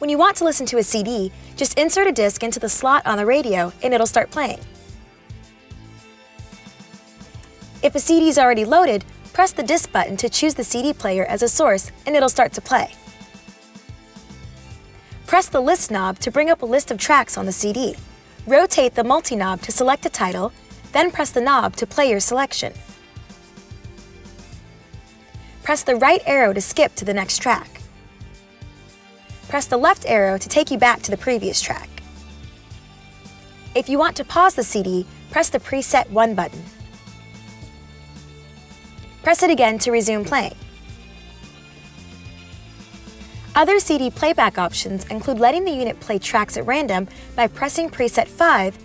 When you want to listen to a CD, just insert a disc into the slot on the radio and it'll start playing. If a CD is already loaded, press the disc button to choose the CD player as a source and it'll start to play. Press the List knob to bring up a list of tracks on the CD. Rotate the multi-knob to select a title, then press the knob to play your selection. Press the right arrow to skip to the next track. Press the left arrow to take you back to the previous track. If you want to pause the CD, press the Preset 1 button. Press it again to resume playing. Other CD playback options include letting the unit play tracks at random by pressing preset 5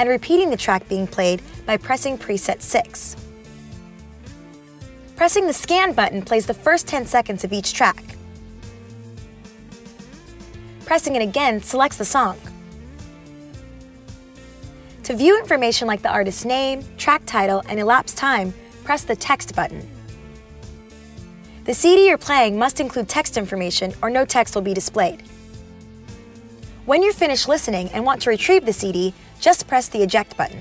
and repeating the track being played by pressing preset 6. Pressing the scan button plays the first 10 seconds of each track. Pressing it again selects the song. To view information like the artist's name, track title, and elapsed time, press the text button. The CD you're playing must include text information or no text will be displayed. When you're finished listening and want to retrieve the CD, just press the eject button.